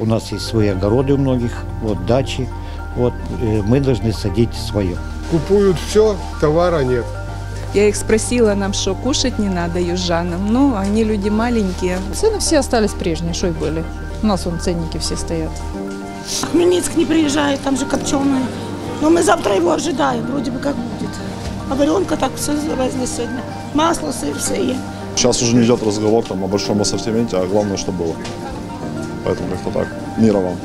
у нас есть свои огороды у многих, вот дачи, вот э, мы должны садить свое. Купуют все, товара нет. Я их спросила, нам что, кушать не надо южанам? Ну, они люди маленькие. Цены все остались прежние, что и были. У нас вон ценники все стоят. Хмельницк не приезжает, там же копченые. Но мы завтра его ожидаем, вроде бы как будет. А варенка так все завезли сегодня. Масло, сыр, все есть. Сейчас уже не идет разговор там, о большом ассортименте, а главное, что было. Поэтому как-то так. Мира вам.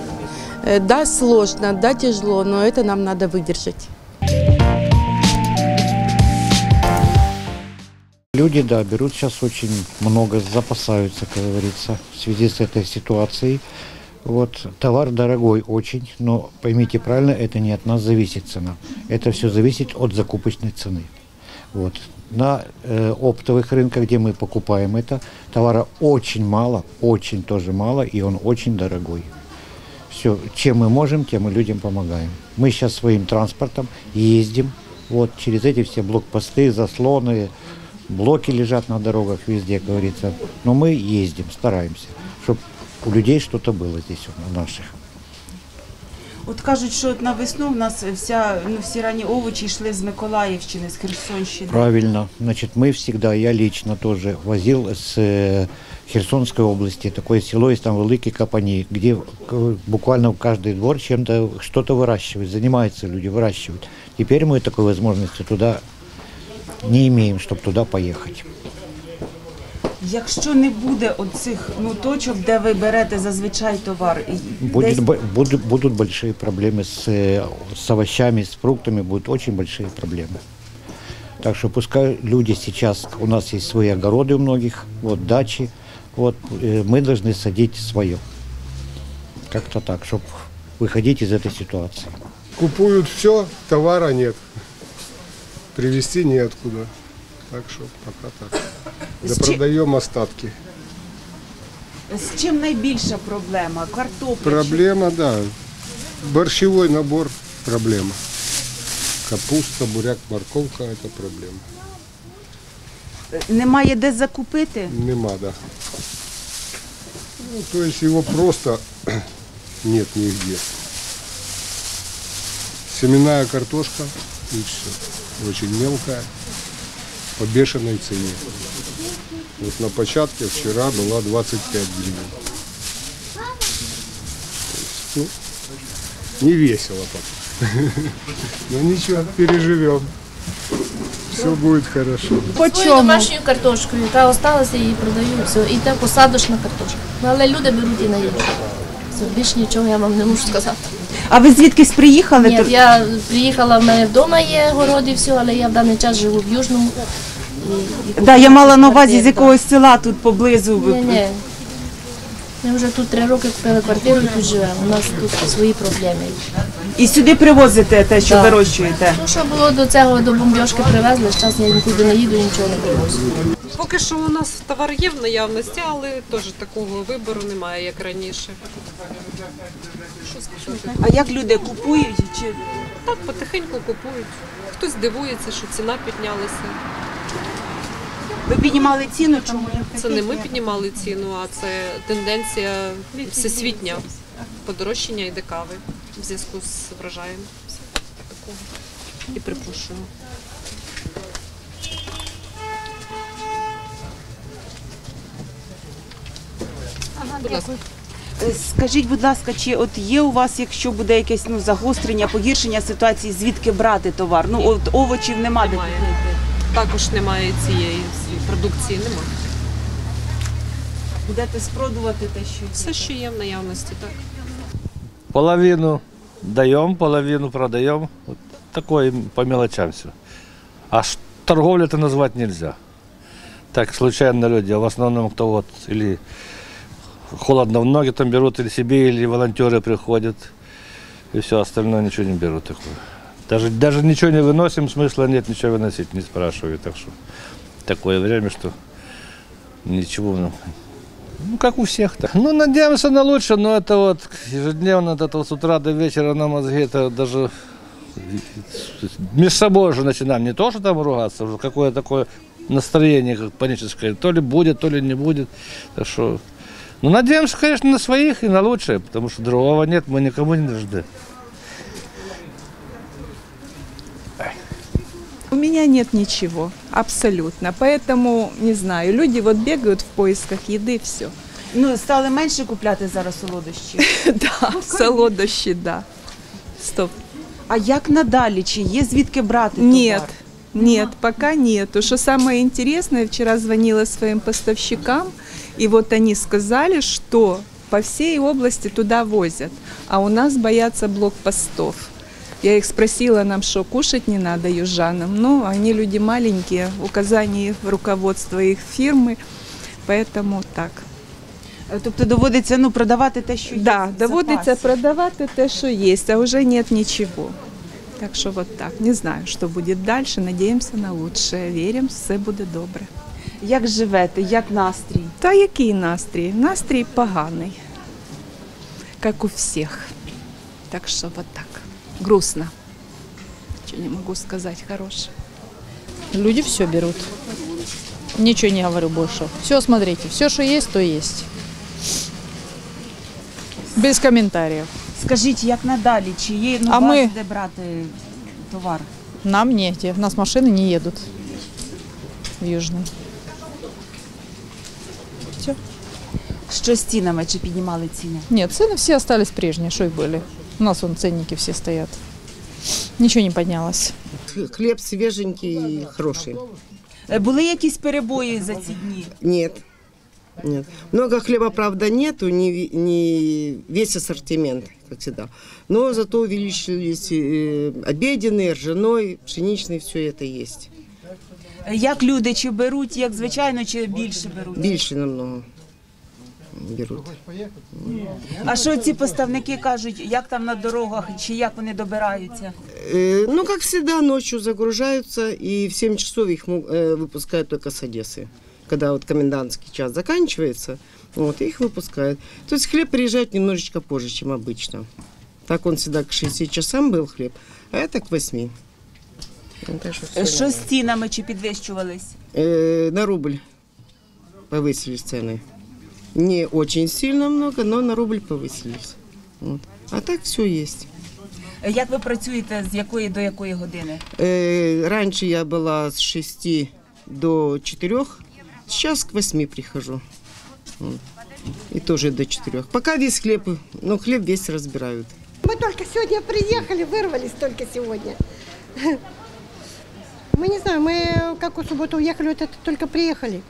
Э, Да, сложно, да, тяжело, но это нам надо выдержать. Люди, да, берут сейчас очень много, запасаются, как говорится, в связи с этой ситуацией. Вот, товар дорогой очень, но поймите правильно, это не от нас зависит цена. Это все зависит от закупочной цены. Вот. На э, оптовых рынках, где мы покупаем это, товара очень мало, очень тоже мало, и он очень дорогой. Все, чем мы можем, тем мы людям помогаем. Мы сейчас своим транспортом ездим, вот через эти все блокпосты, заслоны, блоки лежат на дорогах везде, говорится. Но мы ездим, стараемся, чтобы у людей что-то было здесь у наших. От кажуть, що от на весну в нас вся ну всі ранні овочі йшли з Миколаївщини, з Херсонщини. Правильно. Значит, мы всегда, я лично тоже возил с э, Херсонской области, такое село есть там Великий Капани, где к- буквально в каждый двор чем-то что-то выращивают, занимаются люди, выращивают. Теперь мы такой возможности туда не имеем, чтобы туда поехать. Якщо не буде оцих ну точок, де ви берете зазвичай товар, і Будет, десь бо- будут, будут большие проблемы с, э, с овощами, с фруктами, будут очень большие проблемы. Так что пускай люди сейчас, у нас есть свои огороды у многих, вот дачи, вот э, мы должны садить свое. Как-то так, чтобы выходить из этой ситуации. Купуют все, товара нет. Привезти неоткуда. Так что пока так. С чи- остатки. з чим найбільша проблема? Картопля. чи- Проблема, да. Борщевой набор – проблема. Капуста, буряк, морковка – это проблема. Немає де закупити. Нема, да. Ну, то есть его просто нет нигде. Семенная картошка и все. Очень мелкая, по бешеной цене. Вот на початке вчера была 25 гривен. То есть, ну, не весело пока. Но ничего, переживем. Все будет хорошо. Свою домашню картошку, яка осталася, її продаю. Все. І те посадочна картошка. Ну, але люди беруть і на іншу. Все, більше нічого я вам не можу сказати. А ви звідкись приїхали? Ні, я приїхала, в мене вдома є город і все, але я в даний час живу в Южному. І, і Да, я мала на увазі з якогось села тут поблизу. Ні, ні. Ми вже тут три роки купили квартиру і тут живемо. У нас тут свої проблеми. І сюди привозите те, що Так. вирощуєте. Ну, що було до цього, до бомбьошки привезли, зараз я нікуди не їду, нічого не привозю. Поки що у нас товар є в наявності, але теж такого вибору немає, як раніше. А як люди купують? Чи Так, потихеньку купують. Хтось дивується, що ціна піднялася. Ви піднімали ціну? Чому? Це не ми піднімали ціну, а це тенденція всесвітня подорожчання йде кави в зв'язку з врожаєм. Такого. І. Будь ласка. Е, Скажіть, будь ласка, чи от є у вас, якщо буде якесь ну загострення, погіршення ситуації, звідки брати товар? Ну от овочів нема Немає. Також немає цієї продукції, немає. Будете спродувати те, що є? Все, що є в наявності, так. Половину даем, половину продаем. Вот такое по мелочам все. А ш- торговлю это назвать нельзя. Так случайно люди, а в основном кто вот или холодно в ноги там берут, или себе, или волонтеры приходят. И все остальное ничего не берут такое. Даже, даже ничего не выносим, смысла нет ничего выносить, не спрашивают. Так что такое время, что ничего ну, ну, как у всех-то. Ну, надеемся на лучшее, но это вот ежедневно, это вот с утра до вечера на мозги, это даже между собой уже начинаем. Не то, что там ругаться, уже какое такое настроение как паническое. То ли будет, то ли не будет. Так что Ну, надеемся, конечно, на своих и на лучшее, потому что другого нет, мы никому не нужны. меня нет ничего, абсолютно. Поэтому, не знаю, люди вот бегают в поисках еды, все. Ну, стали менше купляти зараз солодощі. Да, солодощі, да. Стоп. А як надалі? Чи є звідки брати Нет, товар? нет, пока нету. Что самое интересное, я вчера звонила своим поставщикам, и вот они сказали, что по всей области туда возят, а у нас боятся блокпостов. Я их спросила, нам что, кушать не надо южанам? Ну, они люди маленькие, указаний руководства их фирмы, поэтому так. Е, Тобто доводиться ну, продавати те, що є. Да, доводиться продавати те, що є, а вже нет нічого. Так що вот так. Не знаю, що буде далі. Надіємося на лучшее. Віримо, все буде добре. Як живете, як настрій? Та який настрій? Настрій поганий, як у всіх. Так що вот так. Грустно. Ничего не могу сказать хорошее. Люди все берут. Ничего не говорю больше. Все, смотрите, все, что есть, то есть. Без комментариев. Скажіть, як надалі? Чи є ну, А у вас ми- де брати товар? Нам нет, у нас машины не едут в Южный. Що з цінами? Чи піднімали ціни? Нет, цены все остались прежние, что и были. У нас вон ценники все стоят. Ничего не поднялось. Хлеб свеженький и хороший. Е, Були якісь перебої за ці дні? Нет. Нет. Много хлеба, правда, нету, не, ви- не весь ассортимент, как всегда. Но зато увеличились э, обеденный, ржаной, пшеничный, все это есть. Е, Як люди, чи беруть, як звичайно, чи більше беруть? Больше намного берут. А що ці поставники кажуть, як там на дорогах, чи як вони добираються? Э, ну, как всегда, ночью загружаются, и в 7 часов их мо- э, выпускают только с Одессы. Когда вот комендантский час заканчивается, вот, их выпускают. То есть хлеб приезжает немножечко позже, чем обычно. Так он всегда к 6 часам был хлеб, а это к 8. Ну, так что всё Е, Що з нормально. цінами, чи підвищувались? Э, на рубль повысились цены. Не очень сильно много, но на рубль повысились. Вот. А так все есть. Е, Як ви працюєте, з якої до якої години? Э, раньше я была с 6 до 4, сейчас к 8 прихожу. Вот. И тоже до 4. Пока весь хлеб, ну хлеб весь разбирают. Мы только сегодня приехали, вырвались только сегодня. Мы не знаем, мы как у субботу уехали, вот это только приехали.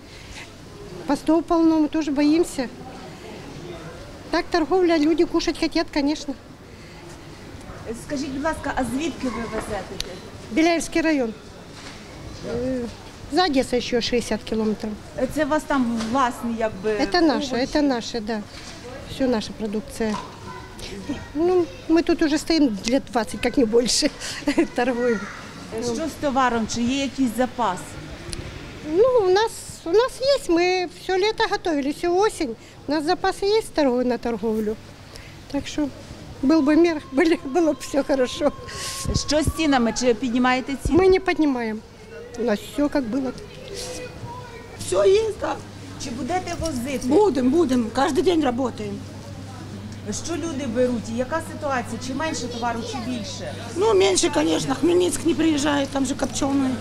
Постов полно, мы тоже боимся. Так торговля, люди кушать хотят, конечно. Е, Скажіть, будь ласка, а звідки ви везете? Беляевский район. Э, За Одессой еще 60 километров. Е, Це у вас там власні, якби. Это наше, овочі? это наше, да. Все наша продукция. Ну, мы тут уже стоим лет 20, как не больше, торгуем. Е, Що з товаром? Чи є якийсь запас? Ну, у нас, у нас есть, мы все лето готовили, всю осень. У нас запасы есть торговли на торговлю. Так что был бы мир, были, было бы все хорошо. Що з цінами? Чи піднімаєте ціни? Мы не поднимаем. У нас все как было. Все есть, да. Чи будете возити? Будем, будем. Каждый день работаем. Що люди беруть? І Яка ситуація? Чи менше товару, чи більше? Ну, меньше, конечно. Хмельницк не приезжает, там же копченые.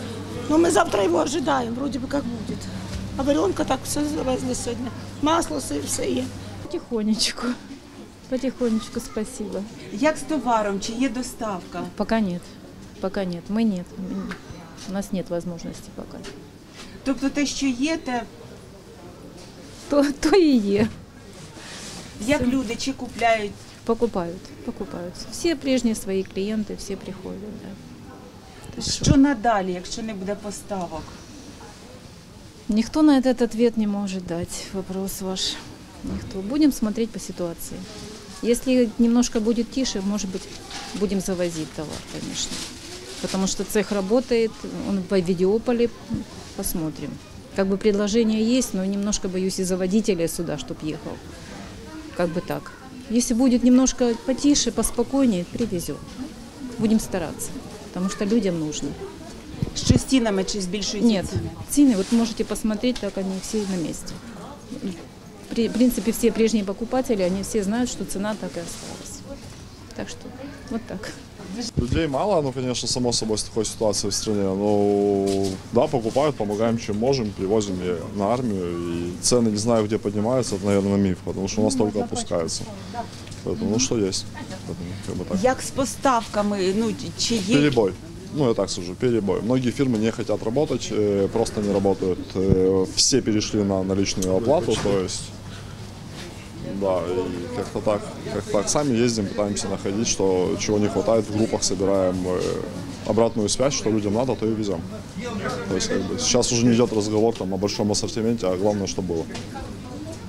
Но мы завтра его ожидаем, вроде бы как будет. А варенка так все завезли сегодня. Масло, сыр, все есть. Потихонечку. Потихонечку, спасибо. Як з товаром? Чи є доставка? Пока нет. Пока нет. Мы нет. Мы- У нас нет возможности пока. Тобто те, що є, те То, то и е. як люди чи купляють? Покупают, покупают. Все прежние свои клиенты, все приходят, да. Що надалі, якщо не буде поставок? Никто на этот ответ не может дать. Вопрос ваш. Никто. Будем смотреть по ситуации. Если немножко будет тише, может быть, будем завозить товар, конечно. Потому что цех работает, он в Авидиополе, посмотрим. Как бы предложение есть, но немножко боюсь из-за водителя сюда, чтоб ехал. Как бы так. Если будет немножко потише, поспокойнее, привезем. Будем стараться, потому что людям нужно Що з цінами, чи збільшуються Нет, ціни? цены, вот можете посмотреть, так они все на месте. при- в принципе, все прежние покупатели, они все знают, что цена так и осталась. Так что вот так. Людей мало, ну, конечно, само собой, с такой ситуацией в стране. Но, да, покупают, помогаем, чем можем, привозим и на армию. И цены, не знаю, где поднимаются, это, наверное, миф, потому что у нас только опускаются. Поэтому, ну, что есть. Поэтому, как бы так. Як з поставками? Ну чи є Перебой. Ну, я так скажу, перебой. Многие фирмы не хотят работать, э, просто не работают. Э, Все перешли на наличную оплату, то есть... Да, и как-то так, как так. Сами ездим, пытаемся находить, что чего не хватает, в группах собираем э, обратную связь, что людям надо, то и везем. То есть как бы, сейчас уже не идет разговор там, о большом ассортименте, а главное, что было.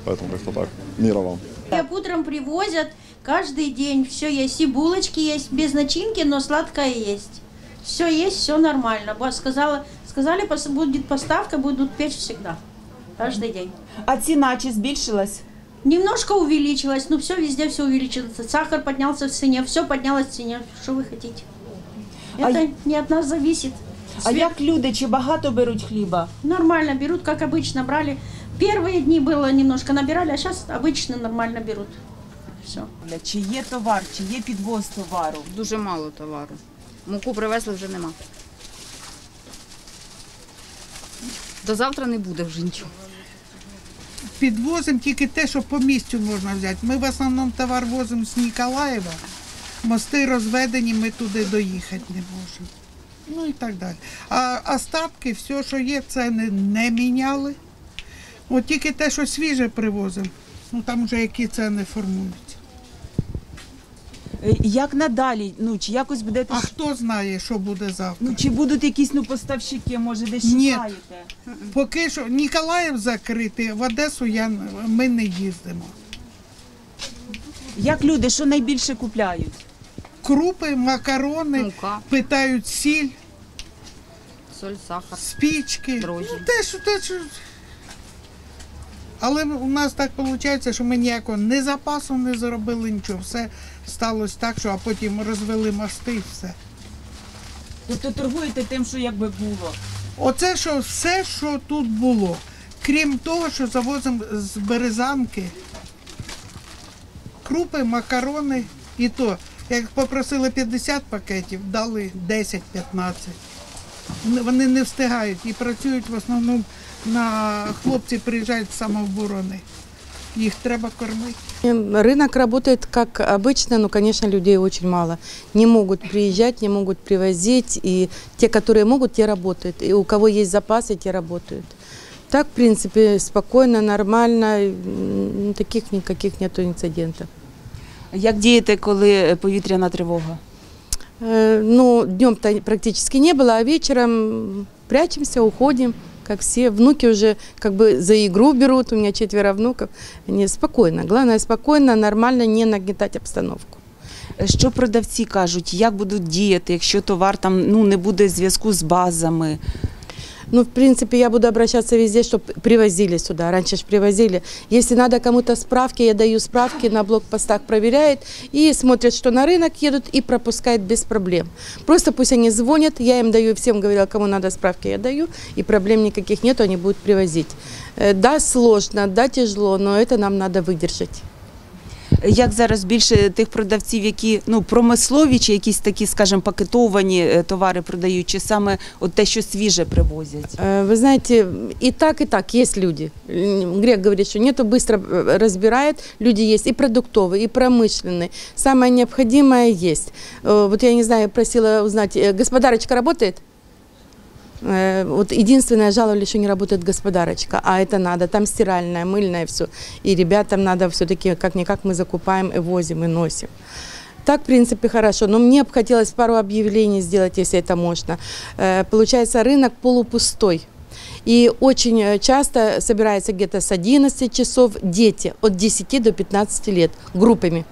Поэтому как-то так. Мира вам. Хлеб утром привозят каждый день. Все есть. И булочки есть без начинки, но сладкое есть Все есть, все нормально. Ба- Сказала, сказали, пос- будет поставка, будут печь всегда. Каждый день. А ціна чи збільшилась? Немножко увеличилось, но все везде все увеличилось. Сахар поднялся в цене, все поднялось в цене. Что вы хотите? А Это я- не от нас зависит. А Свет- як люди, чи багато беруть хліба? Нормально берут, как обычно брали. Первые дни было немножко набирали, а сейчас обычно нормально берут. Все. Чи є товар, чи є підвоз товару? Дуже мало товару. Муку привезли вже нема. До завтра не буде вже нічого. Підвозимо тільки те, що по місцю можна взяти. Ми в основному товар возимо з Ніколаєва. Мости розведені, ми туди доїхати не можемо. Ну і так далі. А остатки, все, що є, ціни не міняли. От тільки те, що свіже привозимо. Ну там вже які ціни формуються. Е, Як надалі? Ну, чи якось будете... А хто знає, що буде завтра? Ну, чи будуть якісь ну, поставщики, може, десь Ні. шукаєте? Поки що Ніколаїв закритий, в Одесу я, ми не їздимо. Як люди, що найбільше купляють? Крупи, макарони, Мука. питають сіль, Соль, сахар. спічки. Дрожжі. Ну, те, що, те, що. Але у нас так виходить, що ми ніякого не запасу не заробили нічого. Все сталося так, що а потім розвели мости і все. Тобто торгуєте тим, що якби було. Оце що все, що тут було. Крім того, що завозимо з березанки, крупи, макарони і то. Як попросили 50 пакетів, дали 10-15. Вони- Вони не встигають і працюють в основному на хлопці приїжджають з самооборони. Їх треба кормити. Рынок работает как обычно, но, конечно, людей очень мало. Не могут приезжать, не могут привозить, и те, которые могут, те работают. И у кого есть запасы, те работают. Так, в принципе, спокойно, нормально, м, таких никаких нету инцидентов. Як дієте, коли повітряна тривога? Э, Ну, днем-то практически не было, а вечером прячемся, уходим, как все. Внуки уже как бы за игру берут, у меня четверо внуков. Они спокойно, главное спокойно, нормально, не нагнетать обстановку. Що продавці кажуть, як будуть діяти, якщо товар там ну не буде зв'язку з базами? Ну, в принципе, я буду обращаться везде, чтобы привозили сюда. Раньше ж привозили. Если надо кому-то справки, я даю справки, на блокпостах проверяют и смотрят, что на рынок едут и пропускают без проблем. Просто пусть они звонят, я им даю, всем говорила, кому надо справки, я даю, и проблем никаких нету, они будут привозить. Э, Да, сложно, да, тяжело, но это нам надо выдержать. Як зараз більше тих продавців, які ну промислові чи якісь такі, скажімо, пакетовані е, товари продають, чи саме от те, що свіже привозять? Э, Вы знаете, и так, и так есть люди. М, Грек говорит, что нету, быстро э, разбирает. Люди есть и продуктовые, и промышленные. Самое необходимое есть. Э, Вот я не знаю, просила узнать, э, господарочка работает? Э, Вот единственное, жаловали, что не работает господарочка, а это надо, там стиральная, мыльная, все. И ребятам надо все-таки, как-никак мы закупаем и возим, и носим. Так, в принципе, хорошо. Но мне бы хотелось пару объявлений сделать, если это можно. Э, Получается, рынок полупустой. И очень э, часто собираются где-то с 11 часов дети от 10 до 15 лет группами.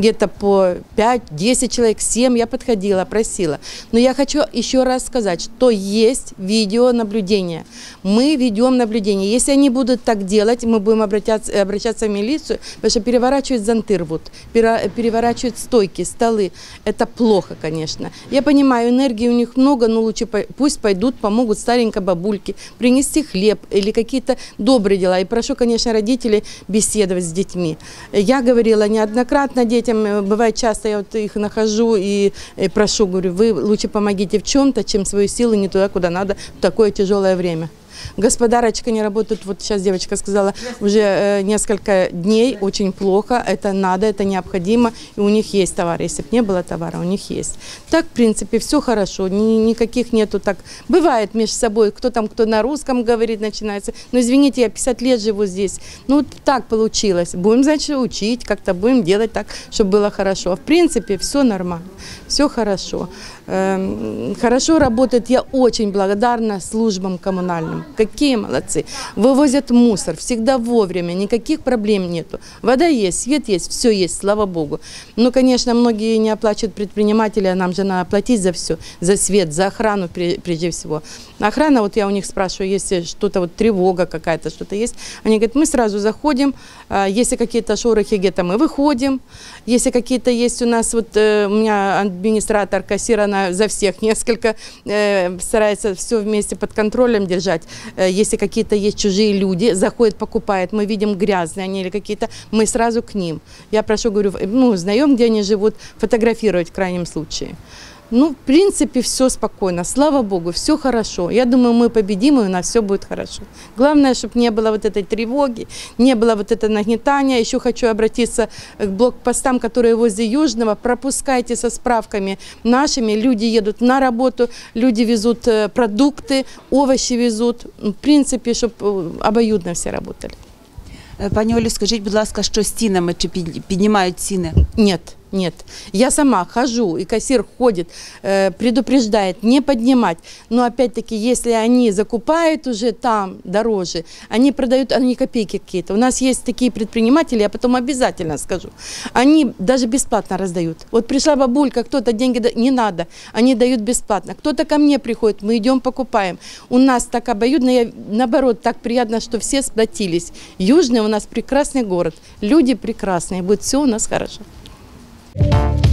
Где-то по 5-10 человек, 7 я подходила, просила. Но я хочу еще раз сказать, что есть видеонаблюдение. Мы ведем наблюдение. Если они будут так делать, мы будем обращаться, обращаться в милицию, потому что переворачивают зонты рвут, пере- переворачивают стойки, столы. Это плохо, конечно. Я понимаю, энергии у них много, но лучше пусть пойдут, помогут старенькой бабульке принести хлеб или какие-то добрые дела. И прошу, конечно, родителей беседовать с детьми. Я говорила неоднократно детям, э, бывает часто я вот их нахожу и э, прошу, говорю, вы лучше помогите в чем-то, чем свою силу не туда, куда надо в такое тяжелое время. Господарочка не работает, вот сейчас девочка сказала, уже э, несколько дней, очень плохо, это надо, это необходимо, и у них есть товар, если бы не было товара, у них есть. Так, в принципе, все хорошо, ни- никаких нету так. Бывает между собой, кто там, кто на русском говорит, начинается, но извините, я 50 лет живу здесь, ну вот так получилось, будем, значит, учить, как-то будем делать так, чтобы было хорошо. В принципе, все нормально, все хорошо. Эм, Хорошо работает, я очень благодарна службам коммунальным. Какие молодцы. Вывозят мусор всегда вовремя, никаких проблем нету. Вода есть, свет есть, все есть, слава богу. Ну, конечно, многие не оплачивают предприниматели, а нам же надо платить за все, за свет, за охрану пре- прежде всего. Охрана, вот я у них спрашиваю, если что-то, вот тревога какая-то, что-то есть, они говорят, мы сразу заходим, а, если какие-то шорохи где-то, мы выходим, если какие-то есть у нас, вот э, у меня администратор, кассир, она за всех несколько э, старается все вместе под контролем держать. Э, если какие-то есть чужие люди, заходят, покупают, мы видим грязные они или какие-то, мы сразу к ним. Я прошу, говорю, ну, знаем, где они живут, фотографировать в крайнем случае. Ну, в принципе, все спокойно. Слава Богу, все хорошо. Я думаю, мы победим, и у нас все будет хорошо. Главное, чтобы не было вот этой тревоги, не было вот этого нагнетания. Еще хочу обратиться к блокпостам, которые возле Южного. Пропускайте со справками нашими. Люди едут на работу, люди везут э, продукты, овощи везут. Ну, В принципе, чтобы обоюдно все работали. Е, Пані Олю, скажіть, будь ласка, що з цінами чи під- піднімають ціни? Нет, нет. Я сама хожу, и кассир ходит, э, предупреждает не поднимать. Но опять-таки, если они закупают уже там дороже, они продают, они копейки какие-то. У нас есть такие предприниматели, я потом обязательно скажу. Они даже бесплатно раздают. Вот пришла бабулька, кто-то деньги не надо, они дают бесплатно. Кто-то ко мне приходит, мы идем покупаем. У нас так обоюдно, я, наоборот, так приятно, что все сплотились. Южный у нас прекрасный город, люди прекрасные, будет все у нас хорошо. Thank you.